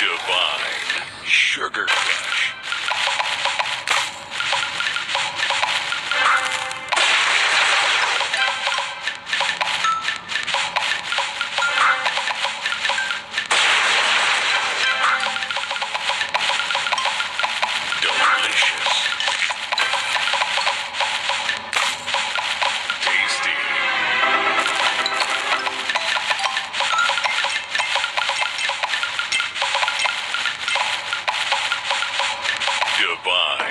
Divine. Sugar Crush. Divine.